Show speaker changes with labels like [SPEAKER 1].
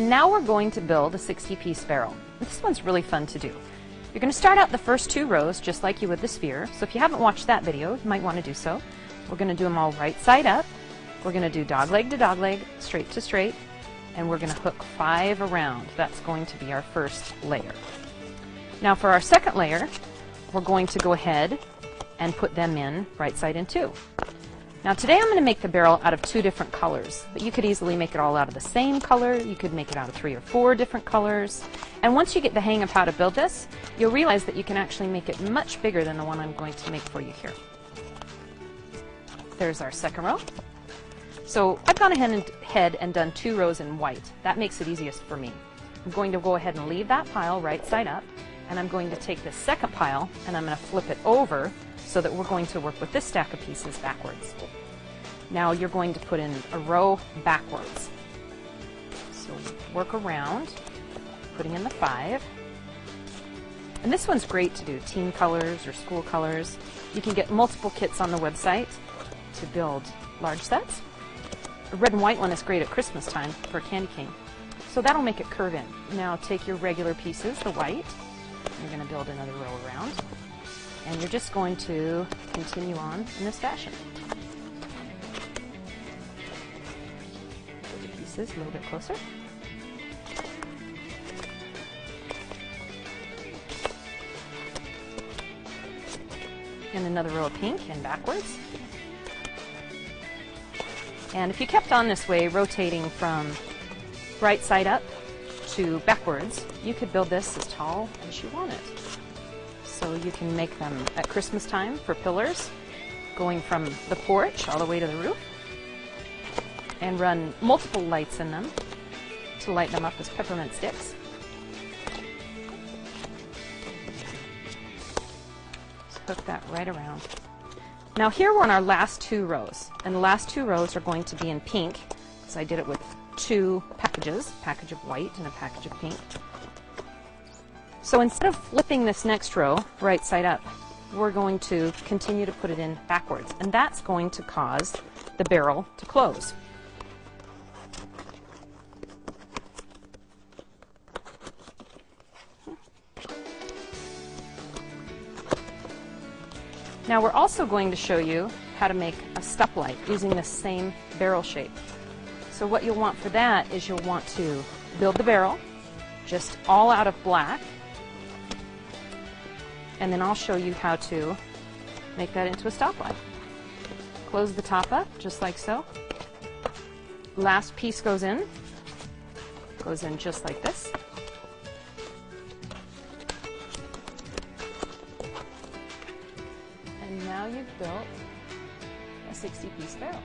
[SPEAKER 1] And now we're going to build a 60-piece barrel. This one's really fun to do. You're going to start out the first two rows just like you would the sphere. So if you haven't watched that video, you might want to do so. We're going to do them all right side up. We're going to do dog leg to dog leg, straight to straight, and we're going to hook five around. That's going to be our first layer. Now for our second layer, we're going to go ahead and put them in right side in two. Now today I'm going to make the barrel out of two different colors, but you could easily make it all out of the same color. You could make it out of three or four different colors. And once you get the hang of how to build this, you'll realize that you can actually make it much bigger than the one I'm going to make for you here. There's our second row. So I've gone ahead and done two rows in white. That makes it easiest for me. I'm going to go ahead and leave that pile right side up, and I'm going to take the second pile and I'm going to flip it over so that we're going to work with this stack of pieces backwards. Now you're going to put in a row backwards. So work around, putting in the five. And this one's great to do team colors or school colors. You can get multiple kits on the website to build large sets. The red and white one is great at Christmas time for a candy cane. So that'll make it curve in. Now take your regular pieces, the white, you're going to build another row around and you're just going to continue on in this fashion. Put your pieces a little bit closer. And another row of pink and backwards. And if you kept on this way, rotating from right side up to backwards, you could build this as tall as you want it. So you can make them at Christmas time for pillars, going from the porch all the way to the roof, and run multiple lights in them to light them up as peppermint sticks. Just hook that right around. Now here we're on our last two rows, and the last two rows are going to be in pink, because I did it with two packages, a package of white and a package of pink. So instead of flipping this next row right side up, we're going to continue to put it in backwards, and that's going to cause the barrel to close. Now we're also going to show you how to make a stoplight using the same barrel shape. So what you'll want for that is you'll want to build the barrel just all out of black and then I'll show you how to make that into a stoplight. Close the top up, just like so. Last piece goes in, goes in just like this. And now you've built a 60-piece barrel.